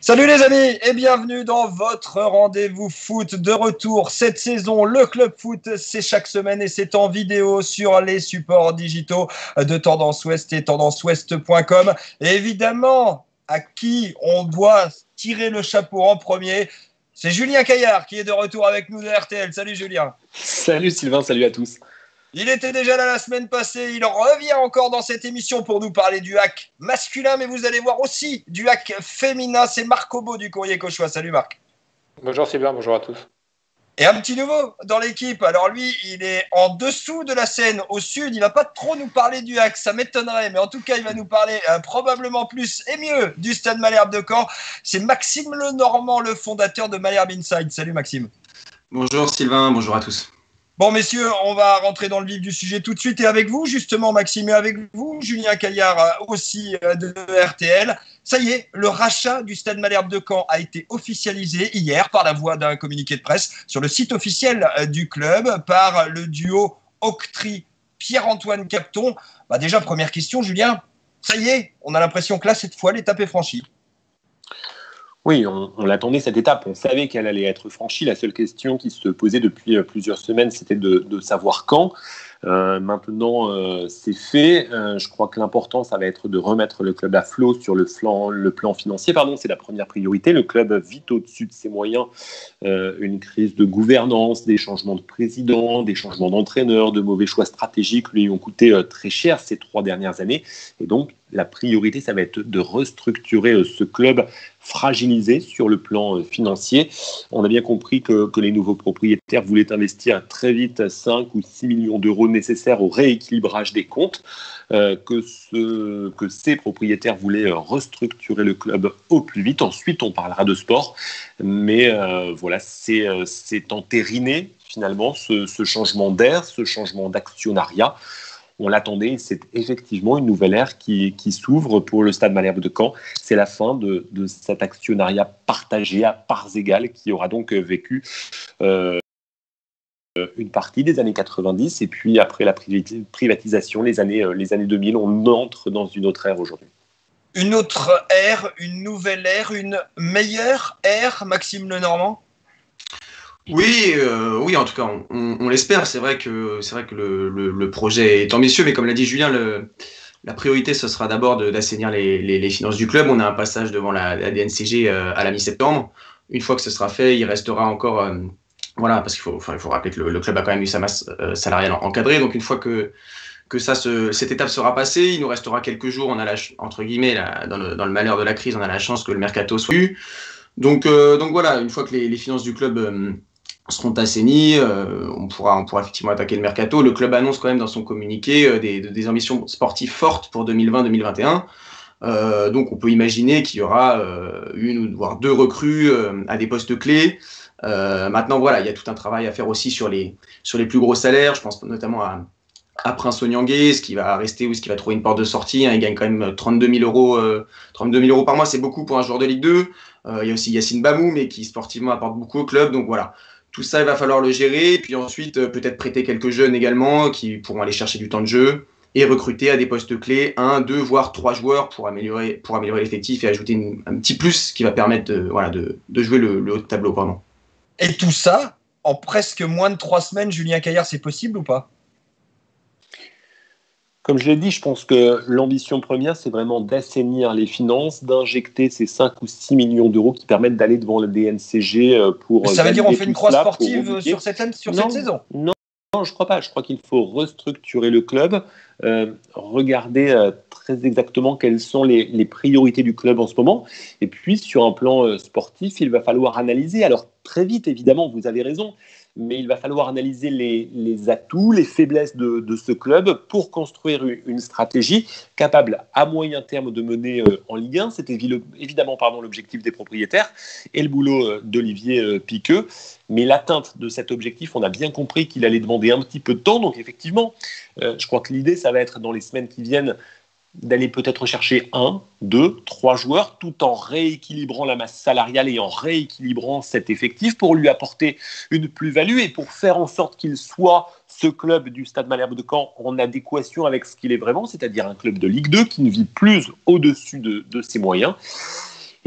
Salut les amis et bienvenue dans votre rendez-vous foot de retour cette saison. Le club foot, c'est chaque semaine et c'est en vidéo sur les supports digitaux de Tendance Ouest et tendanceouest.com. évidemment, à qui on doit tirer le chapeau en premier, c'est Julien Caillard qui est de retour avec nous de RTL. Salut Julien. Salut Sylvain, salut à tous. Il était déjà là la semaine passée, il revient encore dans cette émission pour nous parler du hack masculin, mais vous allez voir aussi du hack féminin. C'est Marc Obo du Courrier Cauchois. Salut Marc. Bonjour Sylvain, bonjour à tous. Et un petit nouveau dans l'équipe. Alors lui, il est en dessous de la scène, au sud. Il va pas trop nous parler du hack, ça m'étonnerait. Mais en tout cas, il va nous parler euh, probablement plus et mieux du Stade Malherbe de Caen. C'est Maxime Lenormand, le fondateur de Malherbe Inside. Salut Maxime. Bonjour Sylvain, bonjour à tous. Bon, messieurs, on va rentrer dans le vif du sujet tout de suite. Et avec vous, justement, Maxime, et avec vous, Julien Caillard, euh, aussi euh, de RTL. Ça y est, le rachat du Stade Malherbe de Caen a été officialisé hier par la voie d'un communiqué de presse sur le site officiel euh, du club par le duo Octri Pierre-Antoine Capton. Bah déjà, première question, Julien. Ça y est, on a l'impression que là, cette fois, l'étape est franchie. Oui, on, l'attendait cette étape, on savait qu'elle allait être franchie. La seule question qui se posait depuis euh, plusieurs semaines, c'était de, savoir quand. Euh, maintenant, euh, c'est fait. je crois que l'important, ça va être de remettre le club à flot sur le, plan financier. C'est la première priorité. Le club vite au-dessus de ses moyens. une crise de gouvernance, des changements de président, des changements d'entraîneur, de mauvais choix stratégiques lui ont coûté très cher ces trois dernières années. Et donc, la priorité, ça va être de restructurer euh, ce club fragilisé sur le plan euh, financier. On a bien compris que, les nouveaux propriétaires voulaient investir très vite 5 ou 6 millions d'euros nécessaires au rééquilibrage des comptes, euh, que, ce, que ces propriétaires voulaient restructurer le club au plus vite. Ensuite, on parlera de sport, mais voilà, c'est entériné finalement ce, changement d'air, ce changement d'actionnariat on l'attendait. C'est effectivement une nouvelle ère qui, s'ouvre pour le Stade Malherbe de Caen. C'est la fin de, cet actionnariat partagé à parts égales qui aura donc vécu euh, une partie des années 90 et puis après la privatisation, les années, euh, les années 2000, on entre dans une autre ère aujourd'hui. Une autre ère, une nouvelle ère, une meilleure ère, Maxime Lenormand? Oui, euh, oui, en tout cas, on, l'espère. C'est vrai que c'est vrai que le, projet est ambitieux, mais comme l'a dit Julien, la priorité ce sera d'abord d'assainir les, finances du club. On a un passage devant la, DNCG euh, à la mi-septembre. Une fois que ce sera fait, il restera encore, euh, voilà, parce qu'il faut, il faut rappeler que le, club a quand même eu sa masse salariale encadrée. Donc une fois que que ça cette étape sera passée, il nous restera quelques jours. On a la, entre guillemets, dans, le, malheur de la crise, on a la chance que le mercato soit eu. Donc, donc voilà, une fois que les, finances du club seront assainis. Euh, on, pourra, on pourra effectivement attaquer le mercato. Le club annonce quand même dans son communiqué euh, des, des, ambitions sportives fortes pour 2020-2021. Euh, donc on peut imaginer qu'il y aura une ou voire deux recrues à des postes clés. Maintenant voilà, il y a tout un travail à faire aussi sur les, sur les plus gros salaires. Je pense notamment à, Prince Onyangé, ce qui va rester ou ce qui va trouver une porte de sortie. Hein. il gagne quand même 32 000 euros, 32 000 euros par mois, c'est beaucoup pour un joueur de Ligue 2. il y a aussi Yacine Bamou, mais qui sportivement apporte beaucoup au club. Donc voilà, tout ça, il va falloir le gérer. Puis ensuite, euh, peut-être prêter quelques jeunes également qui pourront aller chercher du temps de jeu et recruter à des postes clés un, deux, voire trois joueurs pour améliorer, pour améliorer l'effectif et ajouter un petit plus qui va permettre de, jouer le, haut de tableau. Pardon. Et tout ça, en presque moins de trois semaines, Julien Caillard, c'est possible ou pas? Comme je l'ai dit, je pense que l'ambition première, c'est vraiment d'assainir les finances, d'injecter ces 5 ou 6 millions d'euros qui permettent d'aller devant le DNCG euh, pour. ça veut dire qu'on fait une croix sportive sur cette, sur cette saison? Non, non, je crois pas. Je crois qu'il faut restructurer le club, euh, regarder euh, très exactement quelles sont les, les, priorités du club en ce moment. Et puis, sur un plan sportif, il va falloir analyser. Alors, très vite, évidemment, vous avez raison mais il va falloir analyser les, atouts, les faiblesses de, ce club pour construire une stratégie capable à moyen terme de mener euh, en Ligue 1. C'était évidemment l'objectif des propriétaires et le boulot euh, d'Olivier euh, Piqueux. Mais l'atteinte de cet objectif, on a bien compris qu'il allait demander un petit peu de temps. Donc effectivement, je crois que l'idée, ça va être dans les semaines qui viennent d'aller peut-être chercher un, deux, trois joueurs, tout en rééquilibrant la masse salariale et en rééquilibrant cet effectif pour lui apporter une plus-value et pour faire en sorte qu'il soit ce club du Stade Malherbe de Caen en adéquation avec ce qu'il est vraiment, c'est-à-dire un club de Ligue 2 qui ne vit plus au-dessus de, ses moyens.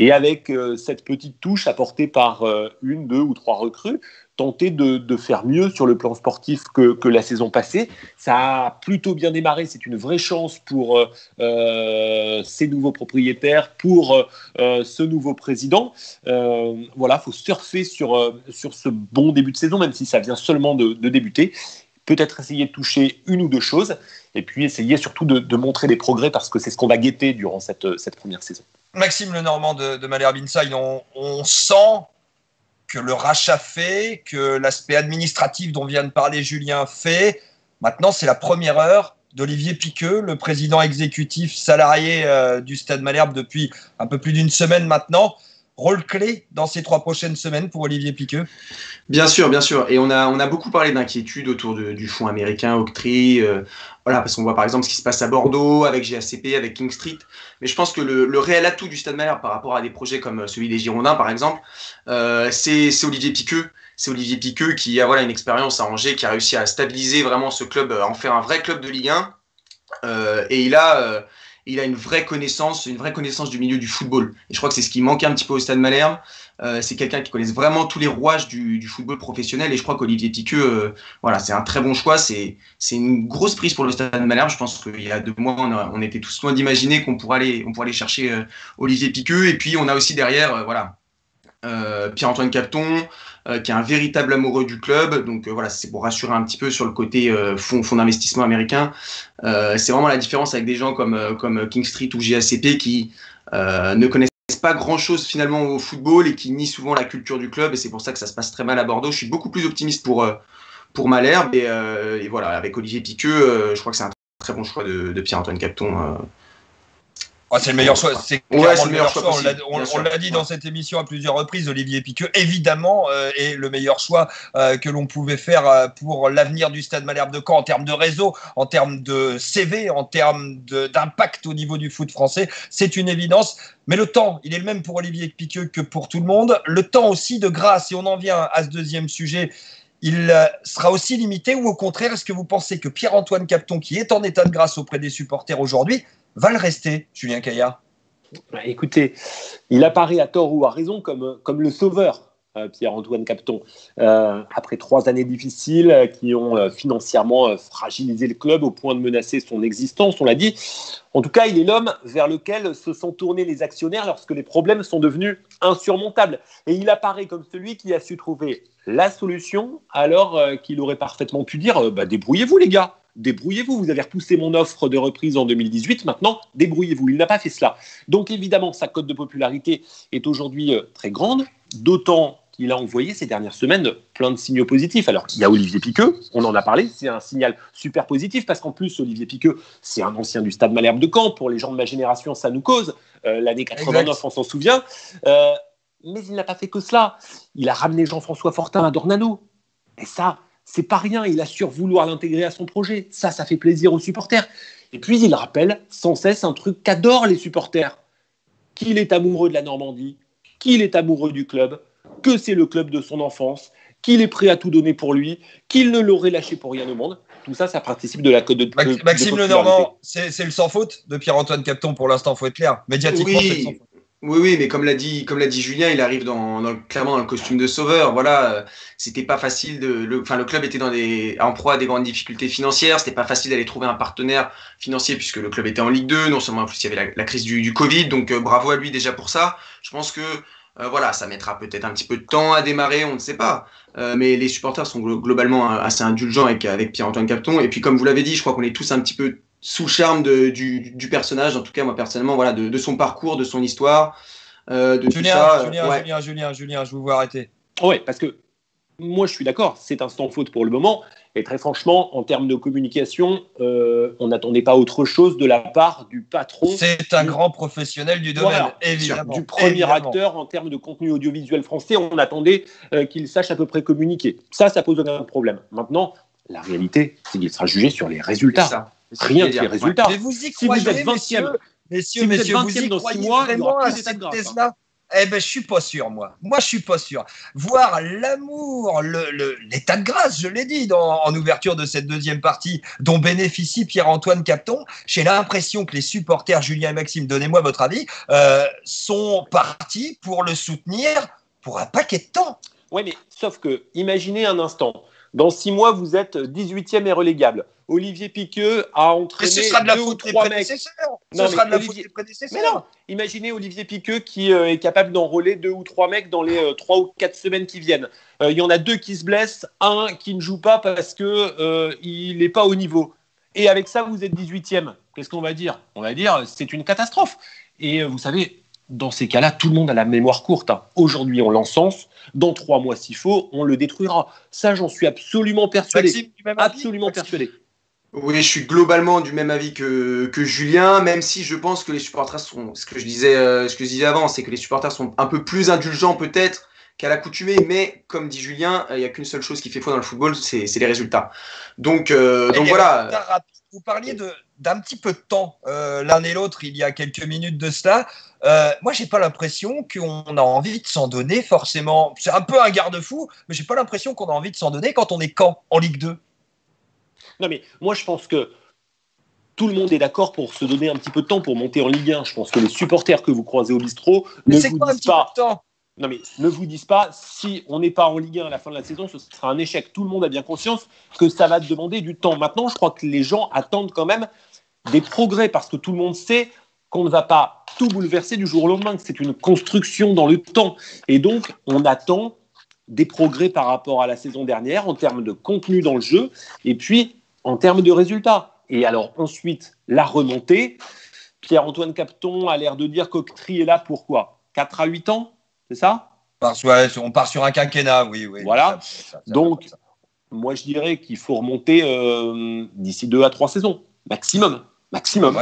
Et avec cette petite touche apportée par une, deux ou trois recrues, tenter de, faire mieux sur le plan sportif que, la saison passée. Ça a plutôt bien démarré, c'est une vraie chance pour euh, euh, ces nouveaux propriétaires, pour euh, ce nouveau président. voilà, il faut surfer sur, ce bon début de saison, même si ça vient seulement de, débuter. Peut-être essayer de toucher une ou deux choses, et puis essayer surtout de, montrer des progrès, parce que c'est ce qu'on va guetter durant cette première saison. Maxime Lenormand de, de Malherbe Inside, on, sent que le rachat fait, que l'aspect administratif dont vient de parler Julien fait. Maintenant, c'est la première heure d'Olivier Piqueux, le président exécutif salarié euh, du Stade Malherbe depuis un peu plus d'une semaine maintenant. Rôle clé dans ces trois prochaines semaines pour Olivier Piqueux Bien sûr, bien sûr. Et on a, on a beaucoup parlé d'inquiétude autour du fonds américain, Octree. Euh, voilà, parce qu'on voit par exemple ce qui se passe à Bordeaux avec GACP, avec King Street. Mais je pense que le, réel atout du Stade Malherbe par rapport à des projets comme celui des Girondins, par exemple, euh, c'est Olivier Piqueux. C'est Olivier Piqueux qui a voilà, une expérience à Angers, qui a réussi à stabiliser vraiment ce club, à en faire un vrai club de Ligue 1. Euh, et il a, euh, il a une vraie connaissance, une vraie connaissance du milieu du football. Et je crois que c'est ce qui manquait un petit peu au Stade Malherbe. Euh, c'est quelqu'un qui connaît vraiment tous les rouages du, football professionnel et je crois qu'Olivier Piqueux, euh, voilà, c'est un très bon choix. C'est une grosse prise pour le Stade Malherbe. Je pense qu'il y a deux mois, on, était tous loin d'imaginer qu'on pourrait aller, on pourrait aller chercher euh, Olivier Piqueux. Et puis on a aussi derrière, voilà, Pierre-Antoine Capton, qui est un véritable amoureux du club. Donc voilà, c'est pour rassurer un petit peu sur le côté fonds, fonds d'investissement américain. c'est vraiment la différence avec des gens comme, comme King Street ou GACP qui ne connaissent pas grand chose finalement au football et qui nie souvent la culture du club et c'est pour ça que ça se passe très mal à Bordeaux. Je suis beaucoup plus optimiste pour, euh, pour Malherbe et, euh, voilà, avec Olivier Piqueux, euh, je crois que c'est un très bon choix de Pierre-Antoine Capton ah, c'est le meilleur choix. C'est le meilleur choix. On l'a dit dans cette émission à plusieurs reprises. Olivier Piqueux, évidemment, euh, est le meilleur choix euh, que l'on pouvait faire euh, pour l'avenir du Stade Malherbe de Caen en termes de réseau, en termes de CV, en termes d'impact au niveau du foot français. C'est une évidence. Mais le temps, il est le même pour Olivier Piqueux que pour tout le monde. Le temps aussi de grâce, et on en vient à ce deuxième sujet, il sera aussi limité ou au contraire, est-ce que vous pensez que Pierre-Antoine Capton, qui est en état de grâce auprès des supporters aujourd'hui, va le rester, Julien Caillard bah, Écoutez, il apparaît à tort ou à raison comme, comme le sauveur. Euh, Pierre-Antoine Capton, euh, après trois années difficiles euh, qui ont financièrement fragilisé le club au point de menacer son existence, on l'a dit. En tout cas, il est l'homme vers lequel se sont tournés les actionnaires lorsque les problèmes sont devenus insurmontables. Et il apparaît comme celui qui a su trouver la solution alors qu'il aurait parfaitement pu dire bah, débrouillez-vous les gars, débrouillez-vous. Vous avez repoussé mon offre de reprise en 2018, maintenant, débrouillez-vous. Il n'a pas fait cela. Donc évidemment, sa cote de popularité est aujourd'hui euh, très grande, d'autant qu'il a envoyé ces dernières semaines plein de signaux positifs. Alors, il y a Olivier Piqueux, on en a parlé, c'est un signal super positif, parce qu'en plus, Olivier Piqueux, c'est un ancien du Stade Malherbe de Caen. Pour les gens de ma génération, ça nous cause. Euh, l'année 89, on s'en souvient. Euh, mais il n'a pas fait que cela. Il a ramené Jean-François Fortin à Dornano. Et ça, c'est pas rien, il assure vouloir l'intégrer à son projet. Ça, ça fait plaisir aux supporters. Et puis, il rappelle sans cesse un truc qu'adorent les supporters qu'il est amoureux de la Normandie, qu'il est amoureux du club, que c'est le club de son enfance, qu'il est prêt à tout donner pour lui, qu'il ne l'aurait lâché pour rien au monde. Tout ça, ça participe de la code de. Maxime Lenormand, c'est le sans faute de Pierre-Antoine Capton pour l'instant, faut être clair. Médiatiquement, c'est le sans faute. Oui, oui, mais comme l'a dit, comme l'a dit Julien, il arrive dans, clairement dans le costume de sauveur. Voilà, euh, c'était pas facile de, le, enfin, le club était dans des, en proie à des grandes difficultés financières. C'était pas facile d'aller trouver un partenaire financier puisque le club était en Ligue 2. Non seulement en plus il y avait la, crise du, du, Covid, donc euh, bravo à lui déjà pour ça. Je pense que euh, voilà, ça mettra peut-être un petit peu de temps à démarrer, on ne sait pas. mais les supporters sont globalement assez indulgents avec, avec Pierre-Antoine Capton. Et puis comme vous l'avez dit, je crois qu'on est tous un petit peu sous le charme de, du, du, personnage, en tout cas moi personnellement, voilà, de, de son parcours, de son histoire. Euh, de Julien, tout ça, Julien, ouais. Julien, Julien, Julien, je vous vois arrêter. Oui, parce que moi je suis d'accord, c'est un sans faute pour le moment. Et très franchement, en termes de communication, euh, on n'attendait pas autre chose de la part du patron. C'est un grand professionnel du domaine, évidemment. Du premier acteur en termes de contenu audiovisuel français, on attendait euh, qu'il sache à peu près communiquer. Ça, ça pose aucun problème. Maintenant, la réalité, c'est qu'il sera jugé sur les résultats. Rien que les résultats. Mais vous y croyez, si vous êtes 20e, Messieurs, si messieurs, vous, y croyez mois, vraiment à cette thèse-là Eh ben, je suis pas sûr, moi. Moi, je suis pas sûr. Voir l'amour, l'état de grâce, je l'ai dit en ouverture de cette deuxième partie, dont bénéficie Pierre-Antoine Capton, j'ai l'impression que les supporters, Julien et Maxime, donnez-moi votre avis, euh, sont partis pour le soutenir pour un paquet de temps. Oui, mais sauf que, imaginez un instant, dans six mois, vous êtes 18e et relégable. Olivier Piqueux a entraîné ce sera de la faute des prédécesseurs. ce sera de la faute des prédécesseurs. Mais non, imaginez Olivier Piqueux qui euh, est capable d'enrôler deux ou trois mecs dans les euh, trois ou quatre semaines qui viennent. Euh, il y en a deux qui se blessent, un qui ne joue pas parce que il n'est pas au niveau. Et avec ça, vous êtes 18e. Qu'est-ce qu'on va dire? On va dire c'est une catastrophe. Et vous savez, dans ces cas-là, tout le monde a la mémoire courte. Hein. Aujourd'hui, on l'encense. Dans trois mois, s'il faut, on le détruira. Ça, j'en suis absolument persuadé. absolument persuadé. Oui, je suis globalement du même avis que, que, Julien, même si je pense que les supporters sont, ce que je disais, euh, ce que je disais avant, c'est que les supporters sont un peu plus indulgents peut-être qu'à l'accoutumée, mais comme dit Julien, il n'y a qu'une seule chose qui fait foi dans le football, c'est les résultats. Donc, euh, donc voilà. Vous parliez d'un petit peu de temps, euh, l'un et l'autre, il y a quelques minutes de cela. Euh, moi, j'ai pas l'impression qu'on a envie de s'en donner forcément. C'est un peu un garde-fou, mais j'ai pas l'impression qu'on a envie de s'en donner quand on est quand en Ligue 2. Non, mais moi, je pense que tout le monde est d'accord pour se donner un petit peu de temps pour monter en Ligue 1. Je pense que les supporters que vous croisez au bistrot ne vous disent pas. Non, mais ne vous disent pas, si on n'est pas en Ligue 1 à la fin de la saison, ce sera un échec. Tout le monde a bien conscience que ça va demander du temps. Maintenant, je crois que les gens attendent quand même des progrès parce que tout le monde sait qu'on ne va pas tout bouleverser du jour au lendemain, que c'est une construction dans le temps. Et donc, on attend des progrès par rapport à la saison dernière en termes de contenu dans le jeu et puis en termes de résultats. Et alors ensuite, la remontée. Pierre-Antoine Capton a l'air de dire qu'Octri est là pourquoi 4 à 8 ans c'est ça? On part sur un quinquennat, oui. oui voilà. Donc, moi, je dirais qu'il faut remonter euh, d'ici deux à trois saisons, maximum. Maximum.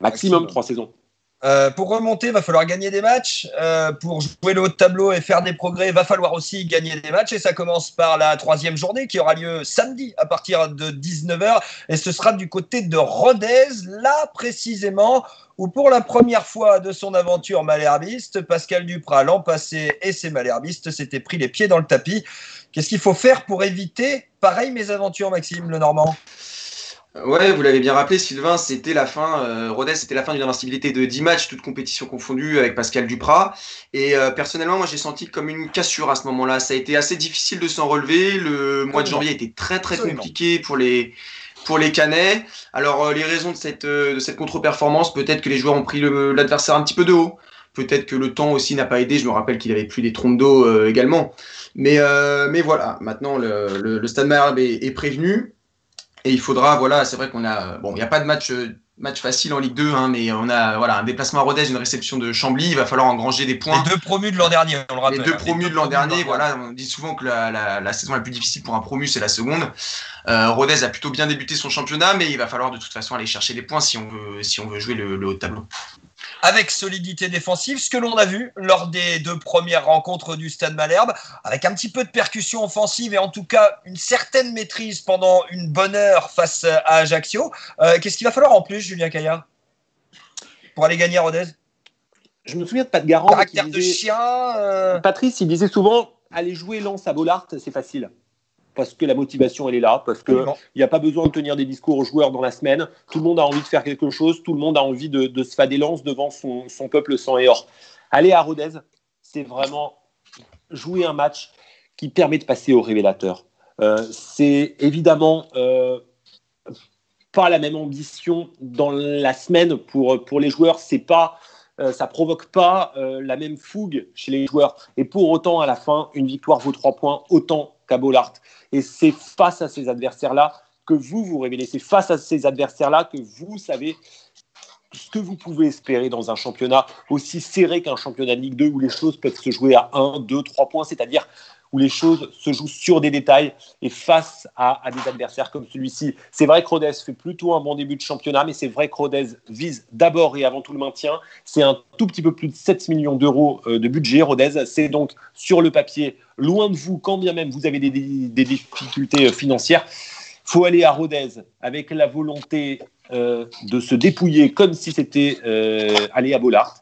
maximum, trois saisons. Euh, pour remonter, il va falloir gagner des matchs. Euh, pour jouer le haut de tableau et faire des progrès, il va falloir aussi gagner des matchs. Et ça commence par la troisième journée qui aura lieu samedi à partir de 19h. Et ce sera du côté de Rodez, là précisément où pour la première fois de son aventure malherbiste, Pascal Duprat l'an passé et ses malherbistes s'étaient pris les pieds dans le tapis. Qu'est-ce qu'il faut faire pour éviter pareil mes aventures, Maxime Lenormand? Ouais, vous l'avez bien rappelé, Sylvain, c'était la fin, euh, Rodez, c'était la fin d'une invincibilité de 10 matchs, toutes compétitions confondues avec Pascal Duprat. Et euh, personnellement, moi, j'ai senti comme une cassure à ce moment-là. Ça a été assez difficile de s'en relever. Le mois de janvier était très, très compliqué pour les, pour les Canets. Alors, euh, les raisons de cette, euh, de cette contre-performance, peut-être que les joueurs ont pris l'adversaire un petit peu de haut. Peut-être que le temps aussi n'a pas aidé. Je me rappelle qu'il avait plus des trompes d'eau euh, également. Mais, mais voilà, maintenant, le, le, Stade Malherbe est, est, prévenu. Et il faudra, voilà, c'est vrai qu'on a. Bon, il n'y a pas de match match facile en Ligue 2, hein, mais on a voilà, un déplacement à Rodez, une réception de Chambly. Il va falloir engranger des points. Les deux promus de l'an dernier, on le rappelle. Les deux promus de l'an dernier, voilà. On dit souvent que la, la, la, saison la plus difficile pour un promu, c'est la seconde. Euh, Rodez a plutôt bien débuté son championnat, mais il va falloir de toute façon aller chercher les points si on veut, si on veut jouer le, le haut de tableau avec solidité défensive, ce que l'on a vu lors des deux premières rencontres du Stade Malherbe, avec un petit peu de percussion offensive et en tout cas une certaine maîtrise pendant une bonne heure face à Ajaccio. Euh, qu'est-ce qu'il va falloir en plus, Julien Caillard, pour aller gagner à Rodez? Je me souviens de Pat Garand. Caractère de chien. Euh, Patrice, il disait souvent aller jouer Lance à Bollard, c'est facile parce que la motivation, elle est là, parce qu'il n'y a pas besoin de tenir des discours aux joueurs dans la semaine. Tout le monde a envie de faire quelque chose, tout le monde a envie de, se fader lance devant son, peuple sang et or. Aller à Rodez, c'est vraiment jouer un match qui permet de passer au révélateur. Euh, c'est évidemment euh, pas la même ambition dans la semaine pour, pour les joueurs. C'est pas euh, ça provoque pas la même fougue chez les joueurs. Et pour autant, à la fin, une victoire vaut trois points autant qu'à Bollard. Et c'est face à ces adversaires-là que vous vous révélez. C'est face à ces adversaires-là que vous savez ce que vous pouvez espérer dans un championnat aussi serré qu'un championnat de Ligue 2 où les choses peuvent se jouer à 1, 2, 3 points, c'est-à-dire où les choses se jouent sur des détails et face à, des adversaires comme celui-ci. C'est vrai que Rodez fait plutôt un bon début de championnat, mais c'est vrai que Rodez vise d'abord et avant tout le maintien. C'est un tout petit peu plus de 7 millions d'euros euh, de budget, Rodez. C'est donc sur le papier, loin de vous, quand bien même vous avez des, difficultés euh, financières. faut aller à Rodez avec la volonté euh, de se dépouiller comme si c'était aller à Bollard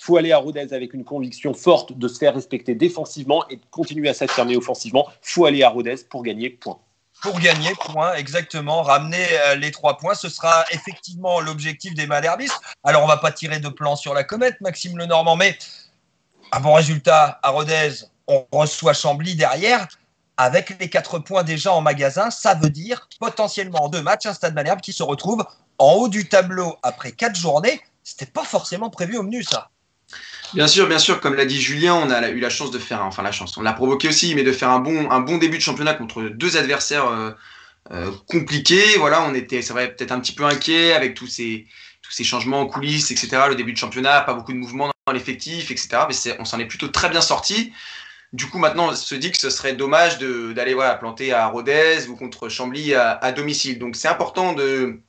faut aller à Rodez avec une conviction forte de se faire respecter défensivement et de continuer à s'affirmer offensivement. faut aller à Rodez pour gagner, point pour gagner, point, exactement, ramener euh, les trois points. Ce sera effectivement l'objectif des Malherbistes. Alors, on va pas tirer de plan sur la comète, Maxime Lenormand, mais un bon résultat à Rodez, on reçoit Chambly derrière. Avec les quatre points déjà en magasin, ça veut dire potentiellement en deux matchs un Stade Malherbe qui se retrouve en haut du tableau après quatre journées. C'était pas forcément prévu au menu, ça. Bien sûr, bien sûr, comme l'a dit Julien, on a eu la chance de faire, enfin la chance, on l'a provoqué aussi, mais de faire un bon, un bon début de championnat contre deux adversaires euh, euh, compliqués. Voilà, on était, c'est vrai, peut-être un petit peu inquiet avec tous ces, tous ces changements en coulisses, etc. Le début de championnat, pas beaucoup de mouvements dans l'effectif, etc. Mais on s'en est plutôt très bien sorti. Du coup, maintenant, on se dit que ce serait dommage d'aller voilà, planter à Rodez ou contre Chambly à, à domicile. Donc, c'est important de,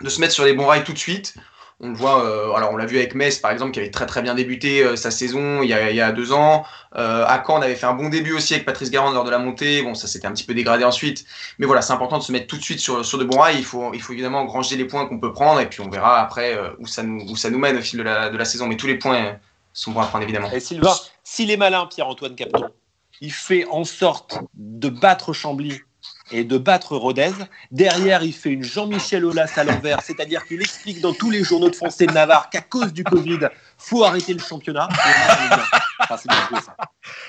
de se mettre sur les bons rails tout de suite. On le voit, euh, alors on l'a vu avec Metz par exemple, qui avait très très bien débuté euh, sa saison il y, a, il y, a, deux ans. Euh, à Caen, on avait fait un bon début aussi avec Patrice Garand lors de la montée. Bon, ça s'était un petit peu dégradé ensuite. Mais voilà, c'est important de se mettre tout de suite sur, sur de bons rails. Il faut, il faut évidemment granger les points qu'on peut prendre et puis on verra après où, ça nous, où ça nous mène au fil de la, de la saison. Mais tous les points sont bons à prendre évidemment. Et s'il est malin, Pierre-Antoine Capton, il fait en sorte de battre Chambly et de battre Rodez. Derrière, il fait une Jean-Michel Aulas à l'envers, c'est-à-dire qu'il explique dans tous les journaux de français de Navarre qu'à cause du Covid, faut arrêter le championnat.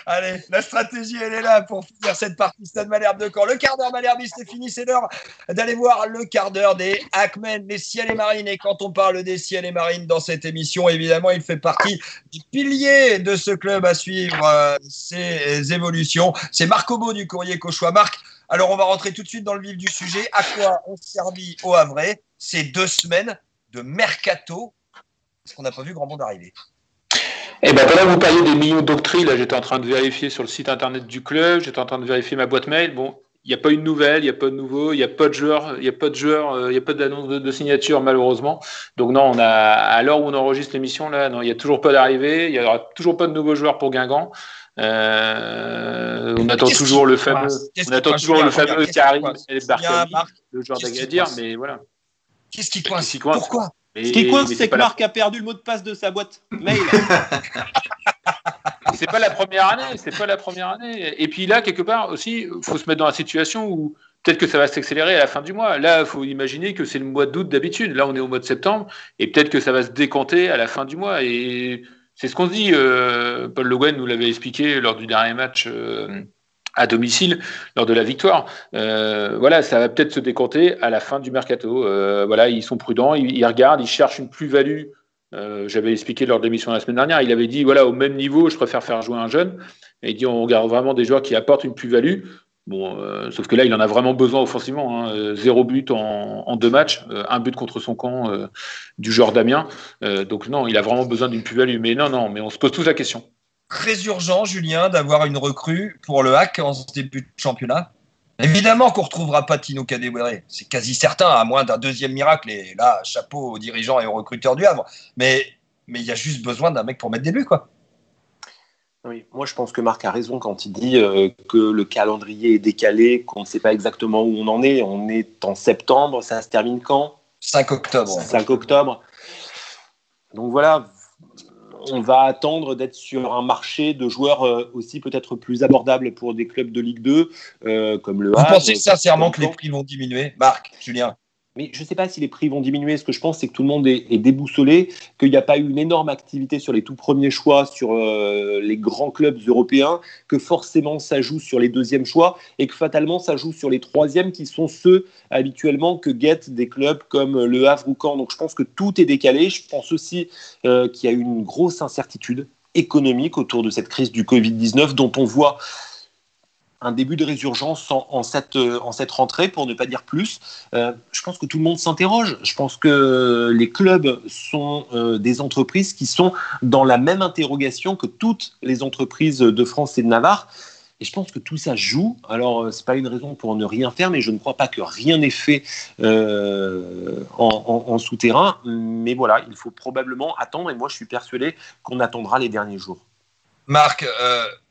Allez, la stratégie, elle est là pour finir cette partie Stade Malherbe de Caen. Le quart d'heure Malherbiste est fini, c'est l'heure d'aller voir le quart d'heure des Hackmen, des Ciels et Marines. Et quand on parle des Ciels et Marines dans cette émission, évidemment, il fait partie du pilier de ce club à suivre euh, ses évolutions. C'est Marc Obo du Courrier Cauchois. Marc, alors, on va rentrer tout de suite dans le vif du sujet. À quoi ont servi au Havre ces deux semaines de mercato? Parce qu'on n'a pas vu grand monde arriver? Eh ben voilà, vous parliez des millions d'octrines. Là, j'étais en train de vérifier sur le site internet du club. J'étais en train de vérifier ma boîte mail. Bon, il n'y a pas une nouvelle, il n'y a pas de nouveau, il n'y a pas de joueurs, il n'y a pas de joueurs, euh, il n'y a pas d'annonce de, signature malheureusement. Donc non, on a à l'heure où on enregistre l'émission là, non, il n'y a toujours pas d'arrivée, il n'y aura toujours pas de nouveaux joueurs pour Guingamp. Euh, on attend toujours le fameux, on attend toujours le fameux Karim le joueur d'Agadir, mais voilà. Qu'est-ce qui coince Pourquoi Ce qui coince, c'est que Marc a perdu le mot de passe de sa boîte mail. c'est pas la première année, c'est pas la première année. Et puis là, quelque part aussi, il faut se mettre dans la situation où peut-être que ça va s'accélérer à la fin du mois. Là, il faut imaginer que c'est le mois d'août d'habitude. Là, on est au mois de septembre, et peut-être que ça va se décanter à la fin du mois. Et c'est ce qu'on se dit. Euh, Paul Le Guen nous l'avait expliqué lors du dernier match euh, à domicile, lors de la victoire. Euh, voilà, ça va peut-être se décompter à la fin du mercato. voilà, ils sont prudents, ils, regardent, ils cherchent une plus-value. J'avais expliqué lors de l'émission la semaine dernière. Il avait dit voilà, au même niveau, je préfère faire jouer un jeune. Et il dit on regarde vraiment des joueurs qui apportent une plus-value. Bon, euh, sauf que là, il en a vraiment besoin offensivement. Hein. Euh, zéro but en, deux matchs, euh, un but contre son camp du joueur Damien. donc non, il a vraiment besoin d'une plus-value. Mais non, non, mais on se pose tous la question. Très urgent, Julien, d'avoir une recrue pour le hack en ce début de championnat. Évidemment qu'on ne retrouvera pas Tino Kadewere, c'est quasi certain, à moins d'un deuxième miracle. Et là, chapeau aux dirigeants et aux recruteurs du Havre. Mais mais il y a juste besoin d'un mec pour mettre des buts, quoi. Oui, moi je pense que Marc a raison quand il dit euh, que le calendrier est décalé, qu'on ne sait pas exactement où on en est. On est en septembre, ça se termine quand? 5 octobre. 5 octobre. Donc voilà, on va attendre d'être sur un marché de joueurs euh, aussi peut-être plus abordable pour des clubs de Ligue 2 euh, comme le Vous pensez sincèrement que les prix vont diminuer? Marc, Julien mais je ne sais pas si les prix vont diminuer. Ce que je pense, c'est que tout le monde est, déboussolé, qu'il n'y a pas eu une énorme activité sur les tout premiers choix, sur euh, les grands clubs européens, que forcément ça joue sur les deuxièmes choix et que fatalement ça joue sur les troisièmes qui sont ceux habituellement que guettent des clubs comme le Havre ou Caen. Donc je pense que tout est décalé. Je pense aussi euh, qu'il y a eu une grosse incertitude économique autour de cette crise du Covid-19 dont on voit un début de résurgence en, cette, euh, en cette rentrée, pour ne pas dire plus. Euh, je pense que tout le monde s'interroge. Je pense que les clubs sont euh, des entreprises qui sont dans la même interrogation que toutes les entreprises de France et de Navarre. Et je pense que tout ça joue. Alors, ce n'est pas une raison pour ne rien faire, mais je ne crois pas que rien n'est fait en, en souterrain. Mais voilà, il faut probablement attendre. Et moi, je suis persuadé qu'on attendra les derniers jours. Marc,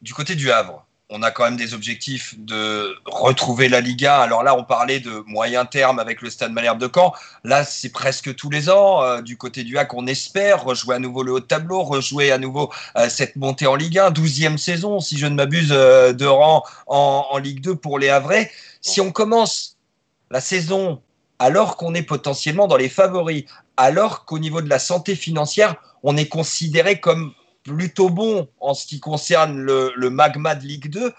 du côté du Havre, on a quand même des objectifs de retrouver la Liga. Alors là, on parlait de moyen terme avec le Stade Malherbe de Caen. Là, c'est presque tous les ans. Euh, du côté du HAC, on espère rejouer à nouveau le haut de tableau, rejouer à nouveau euh, cette montée en Ligue 1. 12e saison, si je ne m'abuse, euh, de rang en, en, Ligue 2 pour les Havrais. Si on commence la saison alors qu'on est potentiellement dans les favoris, alors qu'au niveau de la santé financière, on est considéré comme plutôt bon en ce qui concerne le, magma de Ligue 2,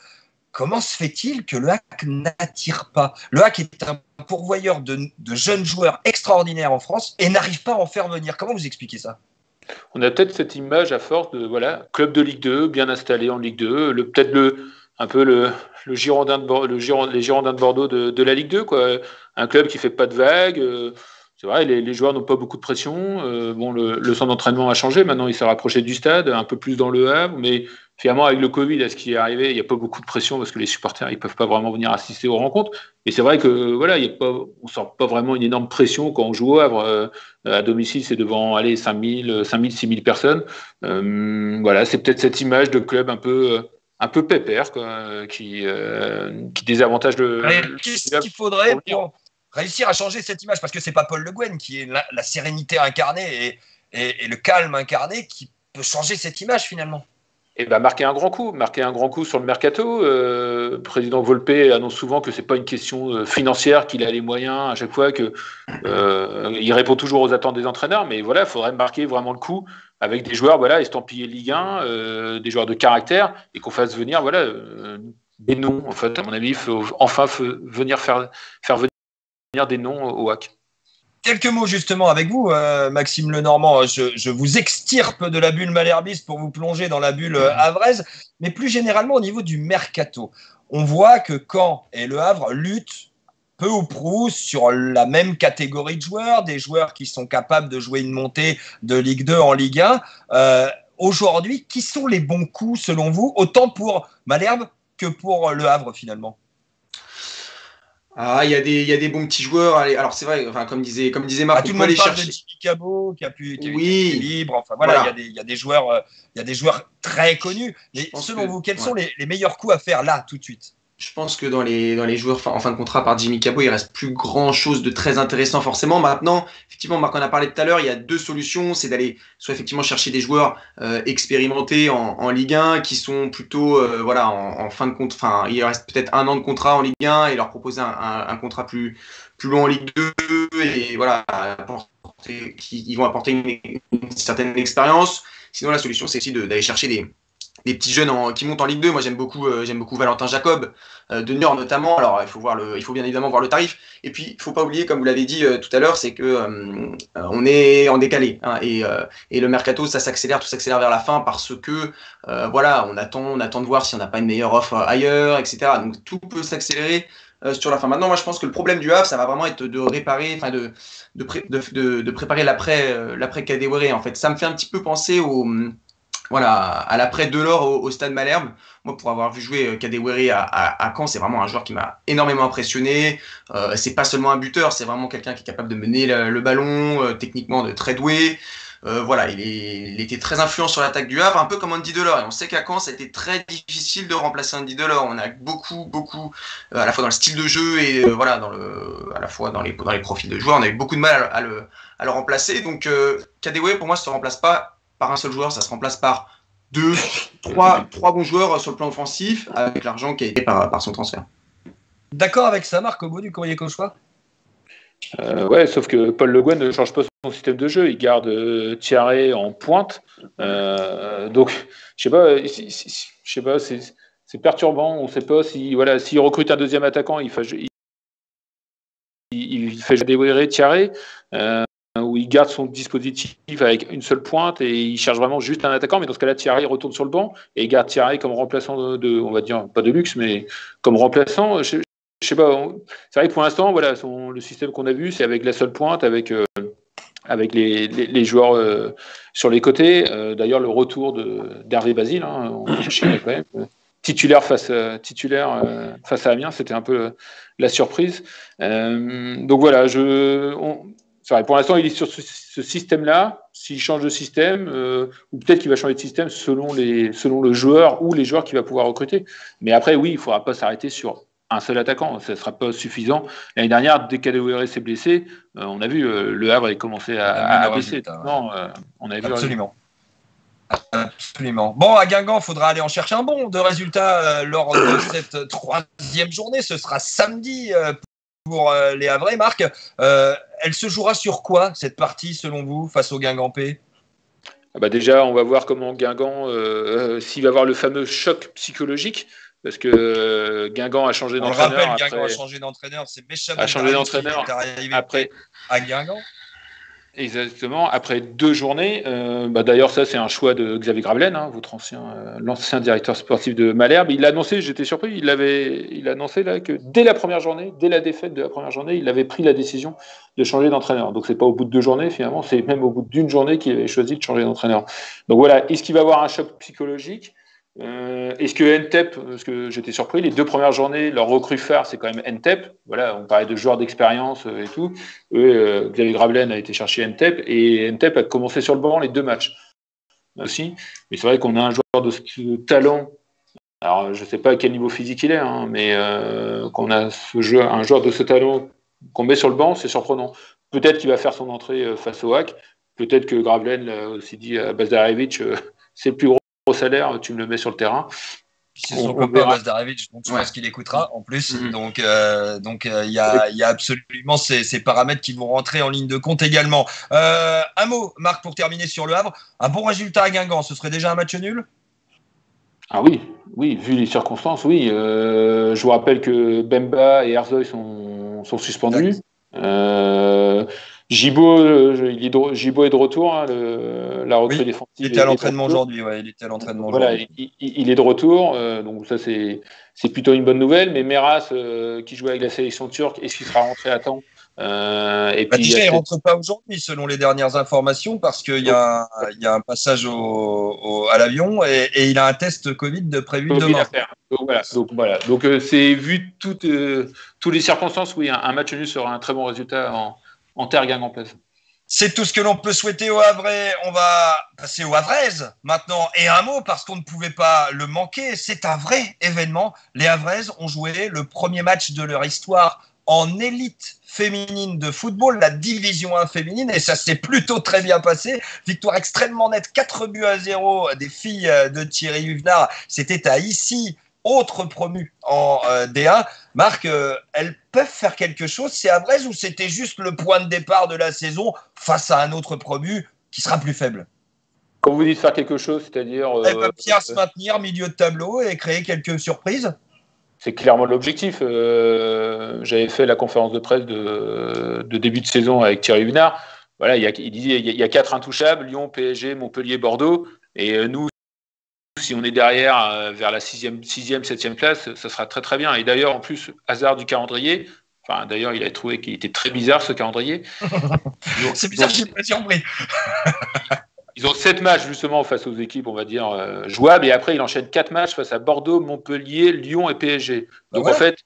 comment se fait-il que le HAC n'attire pas? Le HAC est un pourvoyeur de, jeunes joueurs extraordinaires en France et n'arrive pas à en faire venir. Comment vous expliquez ça? On a peut-être cette image à force de voilà, club de Ligue 2, bien installé en Ligue 2, le, peut-être le, un peu le les Girondins de Bordeaux de, la Ligue 2, quoi. un club qui fait pas de vagues. Euh, c'est vrai, les, joueurs n'ont pas beaucoup de pression. Euh, bon, le, centre d'entraînement a changé. Maintenant, il s'est rapproché du stade, un peu plus dans le Havre. Mais finalement, avec le Covid, à ce qui est arrivé, il n'y a pas beaucoup de pression parce que les supporters, ils peuvent pas vraiment venir assister aux rencontres. Et c'est vrai que voilà, il y a pas, on sent pas vraiment une énorme pression quand on joue au Havre. Euh, à domicile, c'est devant allez, 5000, 5000, 6000 personnes. Euh, voilà, c'est peut-être cette image de club un peu un peu pépère qui, qui désavantage le. Qu'est-ce qu'il faudrait pour, réussir à changer cette image parce que c'est pas Paul Le Guen qui est la, sérénité incarnée et, le calme incarné qui peut changer cette image finalement. Et bah marquer un grand coup, marquer un grand coup sur le mercato. Euh, président Volpe annonce souvent que c'est pas une question euh, financière, qu'il a les moyens à chaque fois, que euh, il répond toujours aux attentes des entraîneurs. Mais voilà, il faudrait marquer vraiment le coup avec des joueurs, voilà, estampillés Ligue 1, des joueurs de caractère, et qu'on fasse venir, voilà, des noms. En fait, à mon avis, il faut enfin venir faire, faire venir des noms au WAC. Quelques mots justement avec vous, euh, Maxime Lenormand. Je, je vous extirpe de la bulle malherbiste pour vous plonger dans la bulle euh, havraise, mais plus généralement au niveau du mercato. On voit que Caen et Le Havre luttent peu ou prou sur la même catégorie de joueurs, des joueurs qui sont capables de jouer une montée de Ligue 2 en Ligue 1. Euh, aujourd'hui, qui sont les bons coups selon vous, autant pour Malherbe que pour Le Havre finalement? Ah, il y, a des, y a des bons petits joueurs. Alors, c'est vrai, enfin, comme disait, comme disait Marc, ah, tout le monde parle chercher... de Cabot, qui a pu être oui. libre. Enfin, voilà, il y, y, a des joueurs, euh, il y a des joueurs très connus. Mais selon vous, quels sont les, les meilleurs coups à faire là, tout de suite? Je pense que dans les, dans les joueurs en fin de contrat par Jimmy Cabot, il reste plus grand chose de très intéressant forcément. Maintenant, effectivement, Marc en a parlé tout à l'heure, il y a deux solutions. C'est d'aller soit effectivement chercher des joueurs euh, expérimentés en, en, Ligue 1 qui sont plutôt euh, voilà en, fin de compte. Enfin, il reste peut-être un an de contrat en Ligue 1 et leur proposer un, un, contrat plus, plus long en Ligue 2 et voilà, apporter, qui, ils vont apporter une, une certaine expérience. Sinon, la solution, c'est aussi d'aller chercher des, des petits jeunes qui montent en Ligue 2. Moi, j'aime beaucoup, euh, j'aime beaucoup Valentin Jacob, euh, de Niort notamment. Alors, il faut, voir il faut bien évidemment voir le tarif. Et puis, il faut pas oublier, comme vous l'avez dit euh, tout à l'heure, c'est que on est en décalé. Hein, et, le mercato, ça s'accélère, tout s'accélère vers la fin parce que, voilà, on attend, on attend de voir si on n'a pas une meilleure offre ailleurs, etc. Donc, tout peut s'accélérer. sur la fin. Maintenant, moi, je pense que le problème du Havre, ça va vraiment être de réparer, de préparer l'après l'après Kadewere. En fait, ça me fait un petit peu penser au voilà, à l'après Delors au, au Stade Malherbe. Moi, pour avoir vu jouer euh, Kadewere à, Caen, c'est vraiment un joueur qui m'a énormément impressionné. Euh, c'est pas seulement un buteur, c'est vraiment quelqu'un qui est capable de mener le, ballon, euh, techniquement de très doué. Euh, voilà, il, est, il, était très influent sur l'attaque du Havre, un peu comme Andy Delors. Et on sait qu'à Caen, ça a été très difficile de remplacer Andy Delors. On a beaucoup, beaucoup, à la fois dans le style de jeu et voilà, dans le, à la fois dans les, dans les profils de joueurs, on a eu beaucoup de mal à, le, à le remplacer. Donc, euh, Kadewere, pour moi, se remplace pas par un seul joueur, ça se remplace par deux, trois, trois bons joueurs sur le plan offensif avec l'argent qui été par, par son transfert. D'accord avec ça, Marc, au bout du courrier cauchois euh, ouais, sauf que Paul Le Guen ne change pas son système de jeu. Il garde euh, Thierry en pointe. Euh, donc, je sais pas, je sais pas, c'est perturbant. On ne sait pas si, voilà, s'il recrute un deuxième attaquant, il fait, il, il fait Thierry. Euh, où il garde son dispositif avec une seule pointe et il cherche vraiment juste un attaquant. Mais dans ce cas-là, Thierry retourne sur le banc et il garde Thierry comme remplaçant de, on va dire, pas de luxe, mais comme remplaçant. Je, sais pas. C'est vrai que pour l'instant, voilà, le système qu'on a vu, c'est avec la seule pointe, avec euh, avec les, les, joueurs euh, sur les côtés. Euh, d'ailleurs, le retour d'Hervé Basile, hein, titulaire face titulaire face à Amiens, c'était un peu la surprise. donc voilà, je pour l'instant, il est sur ce, système-là. S'il change de système, euh, ou peut-être qu'il va changer de système selon, les, selon le joueur ou les joueurs qu'il va pouvoir recruter. Mais après, oui, il ne faudra pas s'arrêter sur un seul attaquant. Ça ne sera pas suffisant. L'année dernière, dès qu'Adewere s'est blessé, euh, on a vu euh, le Havre a commencé à, baisser. Non, on a vu Absolument. Absolument. Bon, à Guingamp, il faudra aller en chercher un bon de résultats lors de cette troisième journée. Ce sera samedi pour euh, les Havrais, Marc. Euh, elle se jouera sur quoi cette partie selon vous face au Guingampais? Ah bah Déjà, on va voir comment Guingamp, euh, s'il va avoir le fameux choc psychologique. Parce que Guingamp a changé d'entraîneur. On rappelle, Guingamp a changé d'entraîneur. C'est Bécham a changé d'entraîneur après à Guingamp. Exactement. Après deux journées, euh, bah d'ailleurs ça c'est un choix de Xavier Gravelaine, hein, votre ancien, euh, l'ancien directeur sportif de Malherbe. Il l'a annoncé, j'étais surpris, il avait, il a annoncé là que dès la première journée, dès la défaite de la première journée, il avait pris la décision de changer d'entraîneur. Donc c'est pas au bout de deux journées finalement, c'est même au bout d'une journée qu'il avait choisi de changer d'entraîneur. Donc voilà, est-ce qu'il va avoir un choc psychologique? Euh, Est-ce que NTEP, parce que j'étais surpris, les deux premières journées, leur recrue phare, c'est quand même NTEP. Voilà, on parlait de joueurs d'expérience euh, et tout. Eux, euh, Xavier Gravelaine a été chercher NTEP et NTEP a commencé sur le banc les deux matchs aussi. Mais c'est vrai qu'on a un joueur de ce talent. Alors, je ne sais pas à quel niveau physique il est, hein, mais euh, qu'on a ce jeu, un joueur de ce talent qu'on met sur le banc, c'est surprenant. Peut-être qu'il va faire son entrée face au hack. Peut-être que Gravelaine l'a aussi dit à Bazdarevic, c'est le plus gros salaire, tu me le mets sur le terrain. C'est son copain Bazdarevic, donc je pense qu'il écoutera en plus. Mm-hmm. Donc, euh, donc euh, il y, a, y, a, absolument ces, ces, paramètres qui vont rentrer en ligne de compte également. Euh, un mot, Marc, pour terminer sur le Havre. Un bon résultat à Guingamp, ce serait déjà un match nul? Ah oui, oui, vu les circonstances, oui. je vous rappelle que Bemba et Herzoy sont, sont suspendus. Gibo, euh, il est de, Gibo est de retour, hein, le, la recrue défensive. Il était à l'entraînement aujourd'hui, ouais, il était à l'entraînement voilà, il, il, est de retour, euh, donc ça c'est, c'est plutôt une bonne nouvelle. Mais Meras, euh, qui jouait avec la sélection turque, est-ce qu'il sera rentré à temps euh, et bah puis, déjà, il ne rentre pas aujourd'hui, selon les dernières informations, parce qu'il y, a, y a un passage au, au, à l'avion et, et, il a un test Covid de prévu COVID demain. Donc voilà, donc, voilà. donc c'est vu toutes, toutes les circonstances, oui, un, un match nul sera un très bon résultat en, en terre guingampèse. C'est tout ce que l'on peut souhaiter au Havre. On va passer au Havraise maintenant. Et un mot, parce qu'on ne pouvait pas le manquer, c'est un vrai événement. Les Havraises ont joué le premier match de leur histoire en élite féminine de football, la division 1 féminine, et ça s'est plutôt très bien passé. Victoire extrêmement nette, 4 buts à 0 des filles de Thierry Huvenard. C'était à ici autres promus en euh, D1. Marc, euh, elles peuvent faire quelque chose, c'est à Brest ou c'était juste le point de départ de la saison face à un autre promu qui sera plus faible? Quand vous dites faire quelque chose, c'est-à-dire. Elles peuvent bien se maintenir milieu de tableau et créer quelques surprises c'est clairement l'objectif. Euh, j'avais fait la conférence de presse de, début de saison avec Thierry Hunard. Voilà, il, y a, il disait il y a quatre intouchables Lyon, PSG, Montpellier, Bordeaux. Et nous, si on est derrière euh, vers la sixième, sixième, septième place, ça sera très très bien. Et d'ailleurs, en plus, hasard du calendrier. Enfin, d'ailleurs, il a trouvé qu'il était très bizarre ce calendrier. C'est bizarre, j'ai pas surpris. ils ont sept matchs justement face aux équipes, on va dire euh, jouables, et après il enchaîne quatre matchs face à Bordeaux, Montpellier, Lyon et PSG. Bah Donc en fait,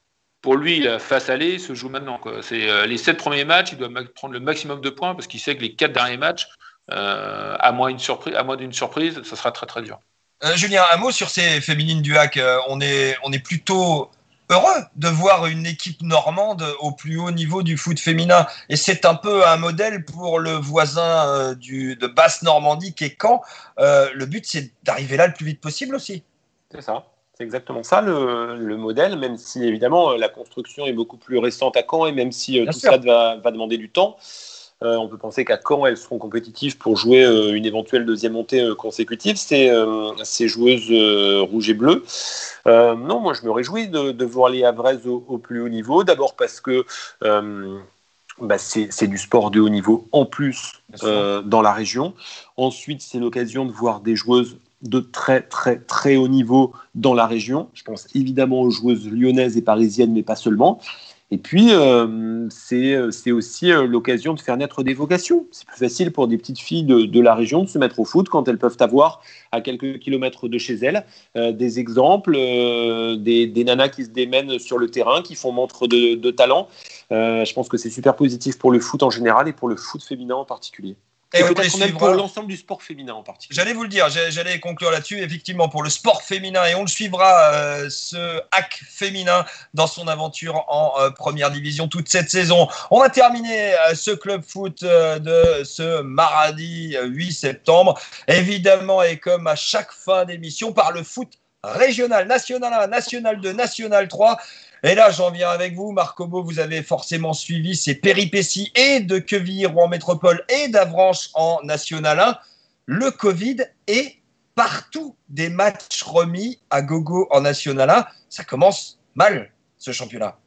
pour lui, la face aller se joue maintenant. C'est euh, les sept premiers matchs, il doit prendre le maximum de points parce qu'il sait que les quatre derniers matchs, à moins d'une surprise, à moins d'une surprise, ça sera très très dur. Euh, Julien, un mot sur ces féminines du hack. Euh, on, est, on est plutôt heureux de voir une équipe normande au plus haut niveau du foot féminin. Et c'est un peu un modèle pour le voisin euh, du, de Basse-Normandie qui est Caen. le but, c'est d'arriver là le plus vite possible aussi. C'est ça. C'est exactement ça le, modèle, même si évidemment la construction est beaucoup plus récente à Caen et même si tout ça va, va, demander du temps. Euh, on peut penser qu'à Caen, elles seront compétitives pour jouer euh, une éventuelle deuxième montée euh, consécutive, ces, ces joueuses rouges et bleues. non, moi je me réjouis de, voir les Havraises au, plus haut niveau. D'abord parce que bah, c'est du sport de haut niveau en plus dans la région. Ensuite, c'est l'occasion de voir des joueuses de très très très haut niveau dans la région. Je pense évidemment aux joueuses lyonnaises et parisiennes, mais pas seulement. Et puis, euh, c'est aussi euh, l'occasion de faire naître des vocations. C'est plus facile pour des petites filles de, la région de se mettre au foot quand elles peuvent avoir à quelques kilomètres de chez elles euh, des exemples, des, des, nanas qui se démènent sur le terrain, qui font montre de, de talent. je pense que c'est super positif pour le foot en général et pour le foot féminin en particulier. Et, peut-être pour l'ensemble du sport féminin en particulier. J'allais vous le dire, j'allais conclure là-dessus, effectivement, pour le sport féminin. Et on le suivra, euh, ce hack féminin, dans son aventure en euh, première division toute cette saison. On va terminer euh, ce club foot de ce mardi 8 septembre. Évidemment, et comme à chaque fin d'émission, par le foot régional, national 1, national 2, national 3. Et là, j'en viens avec vous, Marcomo. Vous avez forcément suivi ces péripéties et de Quevilly-Rouen Métropole et d'Avranches en National 1. Le Covid est partout des matchs remis à gogo en National 1. Ça commence mal, ce championnat.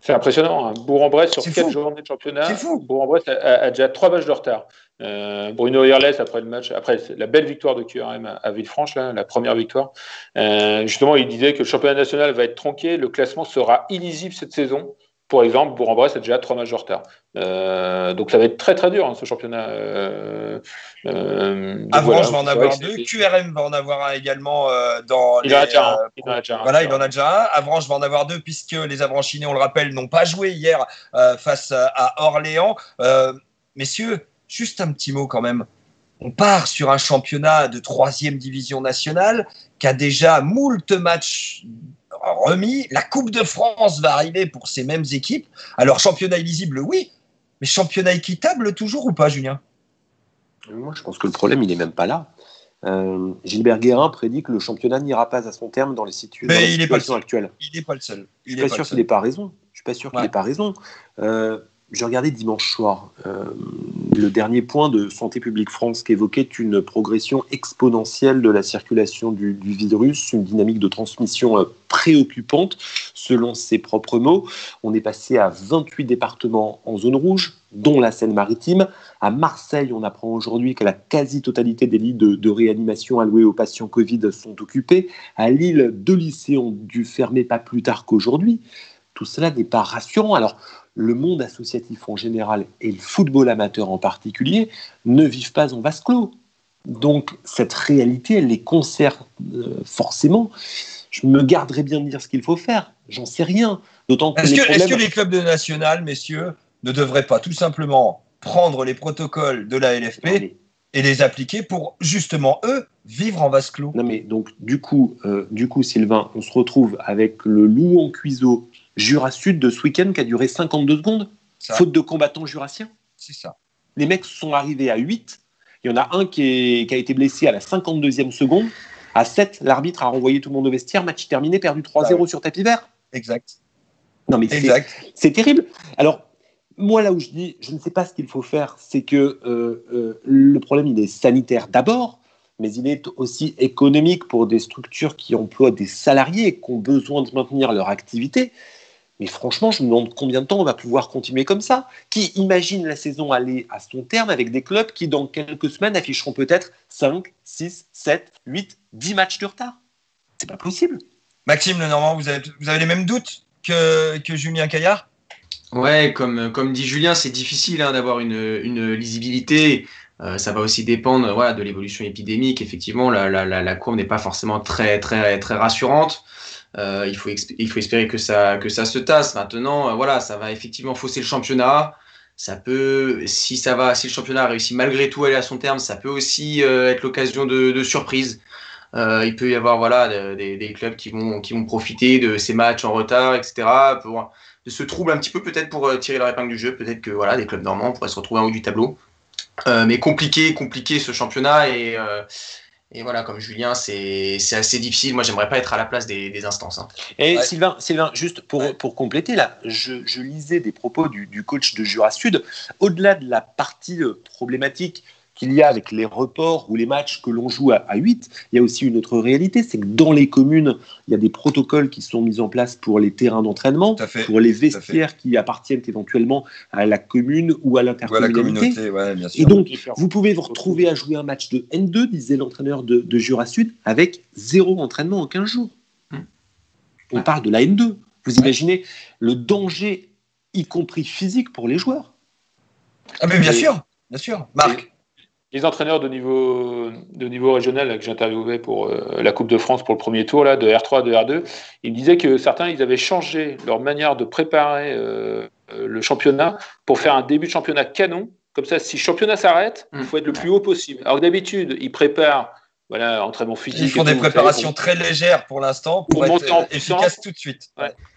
C'est impressionnant. Hein. Bourg-en-Bresse sur quatre journées de championnat. Bourg-en-Bresse a, déjà trois matchs de retard. Euh, Bruno Hirles, après le match, après la belle victoire de QRM à, Villefranche, la première victoire, euh, justement, il disait que le championnat national va être tronqué, le classement sera illisible cette saison. Pour exemple, Bourg-en-Bresse a déjà trois matchs de retard. Euh, donc ça va être très très dur hein, ce championnat. Euh, Avranches va en avoir deux, QRM va en avoir un également dans il En a déjà un. voilà, il en a déjà un. Avranches va en avoir deux puisque les Avranchinés, on le rappelle, n'ont pas joué hier face à Orléans. messieurs, Juste un petit mot quand même. On part sur un championnat de troisième division nationale qui a déjà moult matchs remis. La Coupe de France va arriver pour ces mêmes équipes. Alors, championnat illisible, oui, mais championnat équitable toujours ou pas, Julien? Moi, je pense que le problème, il n'est même pas là. Euh, Gilbert Guérin prédit que le championnat n'ira pas à son terme dans les, situations actuelles. Il n'est pas le seul. Je ne suis pas sûr qu'il n'ait pas raison. Je suis pas sûr qu'il n'ait pas raison. Euh, je regardais dimanche soir euh, le dernier point de Santé publique France qui évoquait une progression exponentielle de la circulation du, virus, une dynamique de transmission euh, préoccupante, selon ses propres mots. On est passé à 28 départements en zone rouge, dont la Seine-Maritime. À Marseille, on apprend aujourd'hui que la quasi-totalité des lits de, de, réanimation alloués aux patients Covid sont occupés. À Lille, deux lycées ont dû fermer pas plus tard qu'aujourd'hui. Tout cela n'est pas rassurant. Alors, le monde associatif en général et le football amateur en particulier ne vivent pas en vase clos. Donc cette réalité, elle les concerne euh, forcément. Je me garderai bien de dire ce qu'il faut faire. J'en sais rien. D'autant que, est-ce que, les clubs de national, messieurs, ne devraient pas tout simplement prendre les protocoles de la LFP et les appliquer pour justement eux vivre en vase clos? Non mais donc du coup, euh, du coup, Sylvain, on se retrouve avec le loup en cuiseau Jura Sud de ce week-end qui a duré 52 secondes, faute de combattants jurassiens. C'est ça. Les mecs sont arrivés à 8. Il y en a un qui, a été blessé à la 52e seconde. À 7, l'arbitre a renvoyé tout le monde au vestiaire. Match terminé, perdu 3-0 ah sur tapis vert. Exact. Non, mais c'est terrible. Alors, moi, là où je dis, je ne sais pas ce qu'il faut faire, c'est que euh, euh, le problème, il est sanitaire d'abord, mais il est aussi économique pour des structures qui emploient des salariés et qui ont besoin de maintenir leur activité. Mais franchement, je me demande combien de temps on va pouvoir continuer comme ça. Qui imagine la saison aller à son terme avec des clubs qui, dans quelques semaines, afficheront peut-être 5, 6, 7, 8, 10 matchs de retard C'est pas possible. Maxime Lenormand, vous avez, vous avez les mêmes doutes que, que Julien Caillard? Ouais, comme, comme dit Julien, c'est difficile hein, d'avoir une, une, lisibilité. Euh, ça va aussi dépendre voilà, de l'évolution épidémique. Effectivement, la, la, la, la courbe n'est pas forcément très, très, très rassurante. Euh, il, faut il faut espérer que ça, que ça se tasse. Maintenant, euh, voilà, ça va effectivement fausser le championnat. Ça peut, si ça va, si le championnat réussit malgré tout à aller à son terme, ça peut aussi euh, être l'occasion de, de surprises. il peut y avoir voilà des, clubs qui vont, qui vont profiter de ces matchs en retard, etc. Pour, de ce trouble un petit peu peut-être pour tirer la épingle du jeu. Peut-être que voilà des clubs normands pourraient se retrouver en haut du tableau. mais compliqué, compliqué ce championnat et et voilà, comme Julien, c'est assez difficile. Moi, j'aimerais pas être à la place des, instances. Hein. Et Sylvain, Sylvain, juste pour, pour compléter, là, je, je, lisais des propos du, du coach de Jura Sud. Au-delà de la partie euh, problématique qu'il y a avec les reports ou les matchs que l'on joue à, 8, il y a aussi une autre réalité, c'est que dans les communes, il y a des protocoles qui sont mis en place pour les terrains d'entraînement, pour les vestiaires qui appartiennent éventuellement à la commune ou à l'intercommunalité. Et donc, vous pouvez vous retrouver à jouer un match de N2, disait l'entraîneur de, de, Jura Sud, avec zéro entraînement en 15 jours. Hmm. On parle de la N2 Vous imaginez le danger, y compris physique, pour les joueurs Ah, mais bien sûr, bien sûr. Marc les entraîneurs de niveau, de niveau régional que j'interviewais pour euh, la Coupe de France pour le premier tour, là, de R3, de R2, ils me disaient que certains, ils avaient changé leur manière de préparer euh, euh, le championnat pour faire un début de championnat canon. Comme ça, si le championnat s'arrête, il faut être le plus haut possible. Alors que d'habitude, ils préparent voilà, entraînement physique. Ils font des préparations très légères pour l'instant pour, être monter en efficace tout de suite.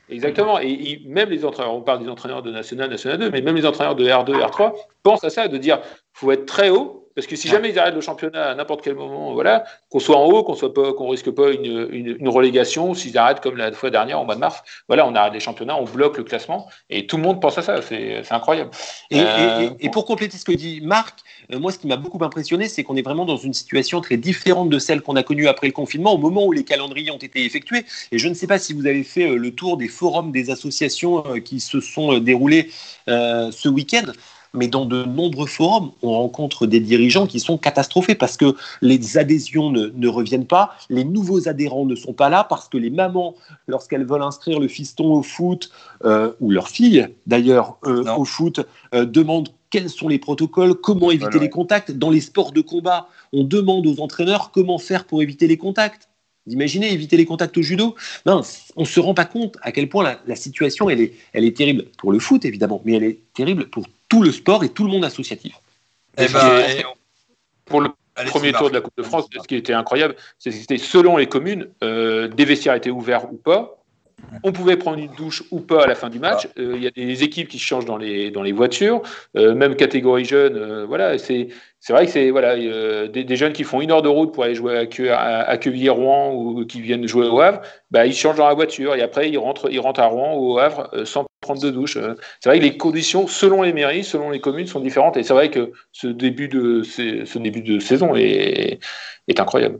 Exactement. Et, même les entraîneurs, on parle des entraîneurs de National, National 2, mais même les entraîneurs de R2, R3 pensent à ça, de dire faut être très haut parce que si jamais ils arrêtent le championnat à n'importe quel moment, voilà, qu'on soit en haut, qu'on soit pas, qu'on risque pas une, relégation, s'ils arrêtent comme la fois dernière, au mois de mars, voilà, on arrête les championnats, on bloque le classement, et tout le monde pense à ça, c'est incroyable. Euh, et, pour compléter ce que dit Marc, euh, moi, ce qui m'a beaucoup impressionné, c'est qu'on est vraiment dans une situation très différente de celle qu'on a connue après le confinement, au moment où les calendriers ont été effectués. Et je ne sais pas si vous avez fait euh, le tour des forums des associations qui se sont déroulés ce week-end mais dans de nombreux forums, on rencontre des dirigeants qui sont catastrophés parce que les adhésions ne, reviennent pas, les nouveaux adhérents ne sont pas là parce que les mamans, lorsqu'elles veulent inscrire le fiston au foot, euh, ou leur fille d'ailleurs euh, au foot, euh, demandent quels sont les protocoles, comment éviter les contacts. Dans les sports de combat, on demande aux entraîneurs comment faire pour éviter les contacts. Imaginez éviter les contacts au judo? Non, on ne se rend pas compte à quel point la, situation elle est, elle est terrible pour le foot évidemment, mais elle est terrible pour tout le sport et tout le monde associatif. Eh ben, pour le premier tour de la Coupe de France, ce qui était incroyable, c'est que c'était selon les communes, euh, des vestiaires étaient ouverts ou pas. On pouvait prendre une douche ou pas à la fin du match. Euh, il y a des équipes qui changent dans les, dans les voitures, euh, même catégorie jeune. voilà, c'est vrai que c'est voilà, des, jeunes qui font une heure de route pour aller jouer à, à, Quevilly-Rouen ou qui viennent jouer au Havre, bah, ils changent dans la voiture et après ils rentrent, ils rentrent à Rouen ou au Havre euh, sans prendre de douche. Euh. C'est vrai que les conditions, selon les mairies, selon les communes, sont différentes et c'est vrai que ce début de, ce début de saison est, est incroyable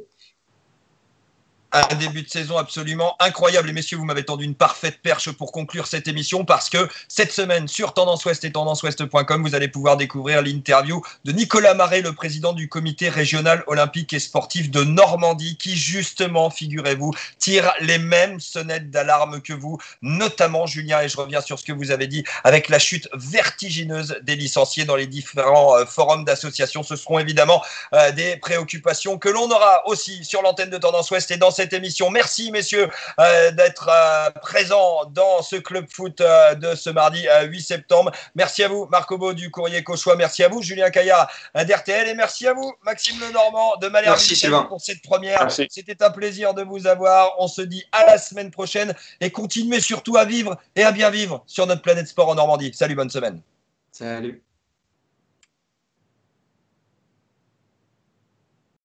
un début de saison absolument incroyable. Et messieurs, vous m'avez tendu une parfaite perche pour conclure cette émission parce que cette semaine sur Tendance Ouest et tendanceouest.com, vous allez pouvoir découvrir l'interview de Nicolas Marais, le président du comité régional olympique et sportif de Normandie, qui justement, figurez-vous, tire les mêmes sonnettes d'alarme que vous, notamment Julien, et je reviens sur ce que vous avez dit, avec la chute vertigineuse des licenciés dans les différents euh, forums d'associations. Ce seront évidemment euh, des préoccupations que l'on aura aussi sur l'antenne de Tendance Ouest et dans cette émission. Merci, messieurs, euh, d'être euh, présents dans ce club foot euh, de ce mardi 8 septembre. Merci à vous, Marc Obo du Courrier Cauchois. Merci à vous, Julien Caillard d'RTL. Et merci à vous, Maxime Lenormand de Malherbe. Merci, pour cette première. C'était un plaisir de vous avoir. On se dit à la semaine prochaine et continuez surtout à vivre et à bien vivre sur notre planète sport en Normandie. Salut, bonne semaine. Salut.